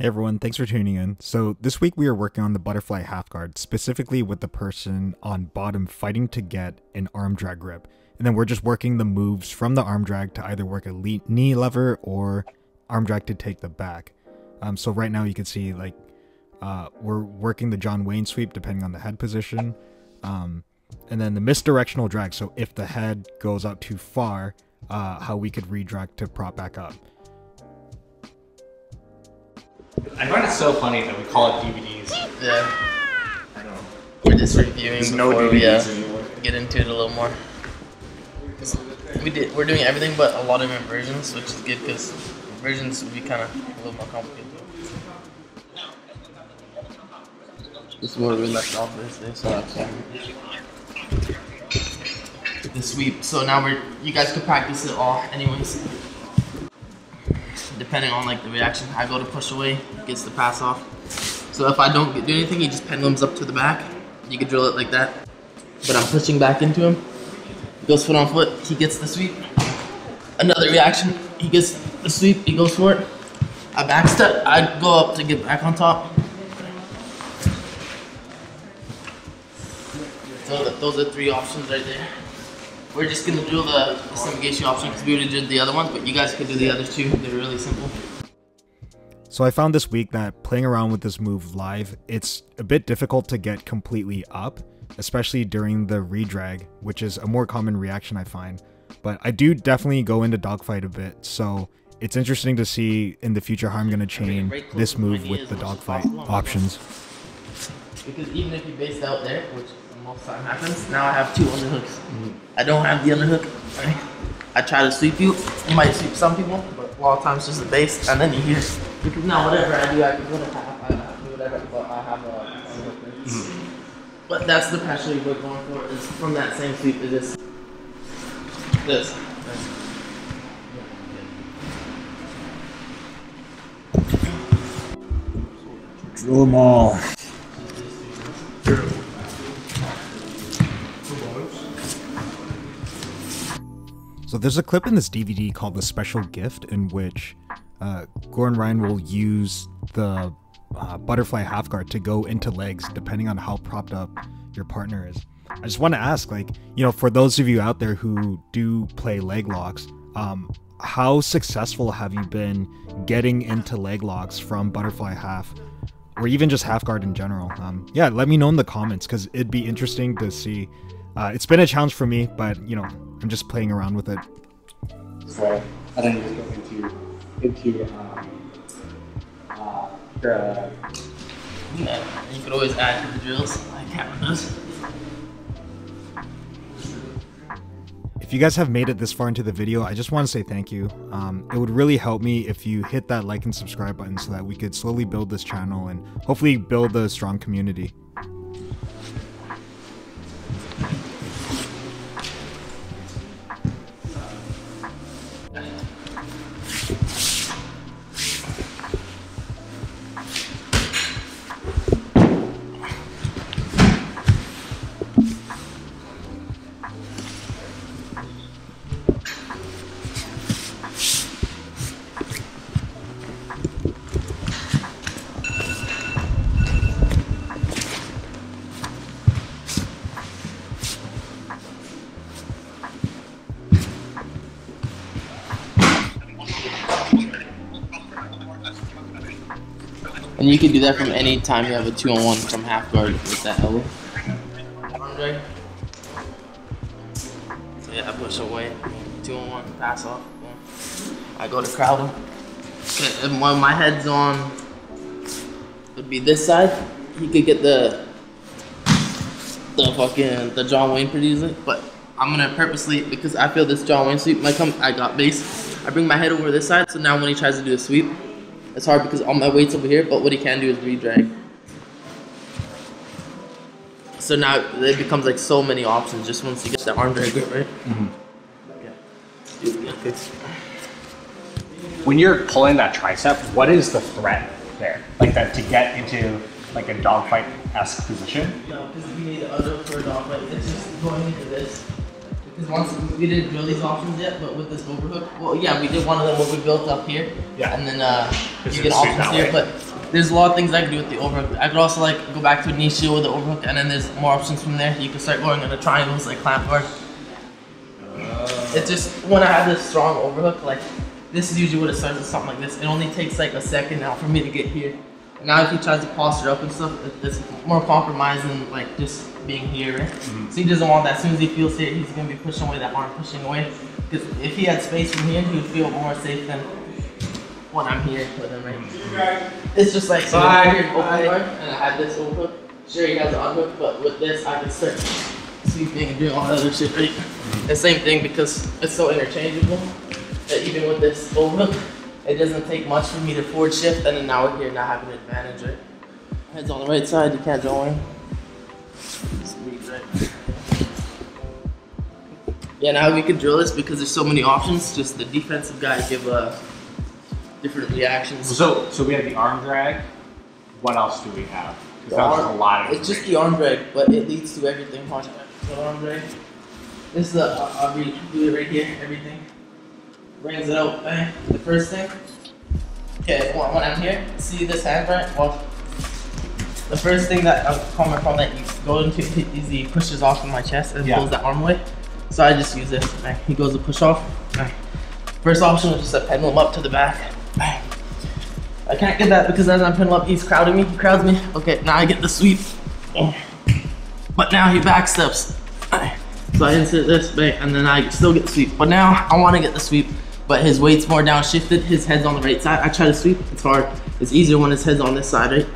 Hey everyone, thanks for tuning in. So, this week we are working on the butterfly half guard, specifically with the person on bottom fighting to get an arm drag grip. And then we're just working the moves from the arm drag to either work a knee lever or arm drag to take the back. Um, so, right now you can see like uh, we're working the John Wayne sweep depending on the head position. Um, and then the misdirectional drag. So, if the head goes out too far, uh, how we could redrag to prop back up. I find it so funny that we call it DVDs. Yeah. I know. We're just reviewing There's before no we uh, get into it a little more. 'Cause We did. We're doing everything but a lot of different versions, which is good because versions would be kind of a little more complicated. This is where we left off this day, so that's fine. The sweep. So now we're. You guys could practice it all, anyways. Depending on like the reaction, I go to push away, gets the pass off. So if I don't do anything, he just pendulums up to the back. You can drill it like that. But I'm pushing back into him. He goes foot on foot. He gets the sweep. Another reaction. He gets the sweep. He goes for it. I back step. I go up to get back on top. So those are three options right there. We're just gonna do the, the Simigation option because we already did the other one, but you guys could do the other two. They're really simple. So I found this week that playing around with this move live, it's a bit difficult to get completely up, especially during the redrag, which is a more common reaction I find. But I do definitely go into dogfight a bit, so it's interesting to see in the future how I'm going to chain this move with the dogfight options. Because even if you based out there, which most time happens, now I have two underhooks. I don't have the underhook. Right? I try to sweep you. You might sweep some people, but a lot of times just the base, and then you hear. Because now whatever I do, I can go to half, I have to do whatever, but I have a underhook there. But that's the pressure we're going for is from that same sweep. Is this. This. Drill them all. So there's a clip in this DVD called The Special Gift in which uh, Ryan will use the uh, butterfly half guard to go into legs depending on how propped up your partner is. I just want to ask, like, you know, for those of you out there who do play leg locks, um, how successful have you been getting into leg locks from butterfly half or even just half guard in general? Um, yeah, let me know in the comments because it'd be interesting to see. Uh, it's been a challenge for me, but you know, I'm just playing around with it. So, and then you just go into, into, um, uh, the, Yeah, you could always add to the drills like Cameron does. If you guys have made it this far into the video, I just want to say thank you. Um, it would really help me if you hit that like and subscribe button so that we could slowly build this channel and hopefully build a strong community. And you can do that from any time you have a two on one from half guard with that elbow. Drag. So yeah, I push away, two on one, pass off. I go to crowd him. Okay, and when my head's on, it'd be this side. He could get the the fucking the John Wayne pretty easily, but I'm gonna purposely because I feel this John Wayne sweep might come. I got base. I bring my head over this side, so now when he tries to do a sweep, it's hard because all my weight's over here, but what he can do is redrag. So now it becomes like so many options just once he gets that arm drag grip, right? Mm-hmm. Yeah. Okay. when you're pulling that tricep, what is the threat there? Like that to get into like a dogfight esque position? No, because if you need other for a dog, like it's just going into this. Because once we didn't drill these options yet, but with this overhook, well, yeah, we did one of them where we built up here. Yeah. And then uh, you get options here, way. but there's a lot of things I can do with the overhook. I could also like go back to a knee shield with the overhook, and then there's more options from there. You can start going into triangles like clamp guard. It's just when I have this strong overhook, like this is usually what it starts with something like this. It only takes like a second now for me to get here. And now if he tries to posture up and stuff, it's more compromised than like just being here, right? So he doesn't want that. As soon as he feels here, he's gonna be pushing away that arm, pushing away. Because if he had space from here, he would feel more safe than when I'm here with him, right? It's just like so if I here open guard and I have this overhook. Sure, he has an unhook, but with this, I can start sweeping and doing all that other shit, right? Mm-hmm. The same thing because it's so interchangeable that even with this overhook, it doesn't take much for me to forward shift, and then now we're here, now having an advantage, right? Head's on the right side, you can't join. Yeah, now we can drill this because there's so many options. Just the defensive guys give uh, different reactions. So, so we have the arm drag. What else do we have? 'Cause that was a lot of It's just the arm drag, but it leads to everything. Watch the arm drag. This is the I'll, I'll do it right here. Everything brings it out. Bang. Eh? The first thing. Okay, when, when I'm here, see this hand right? Well, the first thing that I'm coming from that you go into is he pushes off in my chest and Yeah. pulls the arm away. So I just use this. Eh? Bang. He goes to push off. Bang. First option was just a pendulum up to the back. Bang. I can't get that because as I'm pinning up, he's crowding me. He crowds me. Okay, now I get the sweep. Oh. But now he backsteps. So I insert this, bang, and then I still get the sweep. But now I want to get the sweep, but his weight's more downshifted. His head's on the right side. I try to sweep. It's hard. It's easier when his head's on this side, right?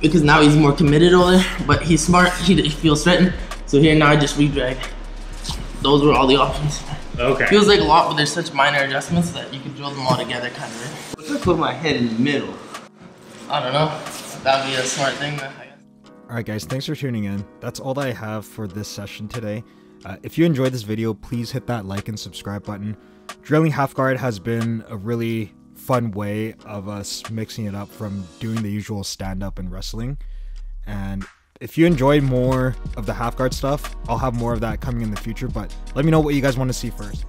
Because now he's more committed over there. But he's smart. He, he feels threatened. So here now I just redrag. Those were all the options. Okay. Feels like a lot, but there's such minor adjustments that you can drill them all together, kind of. Right? What if I put my head in the middle? I don't know. That'd be a smart thing. That I guess. Alright guys, thanks for tuning in. That's all that I have for this session today. Uh, if you enjoyed this video, please hit that like and subscribe button. Drilling half guard has been a really fun way of us mixing it up from doing the usual stand up and wrestling. And if you enjoyed more of the half guard stuff, I'll have more of that coming in the future, but let me know what you guys want to see first.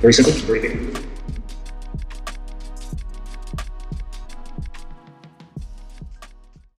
Very simple, very big.